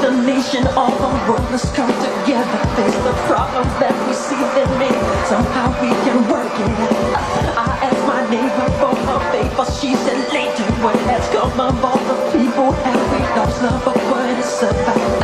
the nation, all the world must come together. Face the problems that we see in me. Somehow we can work it out. I asked my neighbor for her favor. She said later what has come of all the people have we lost love but what it's about.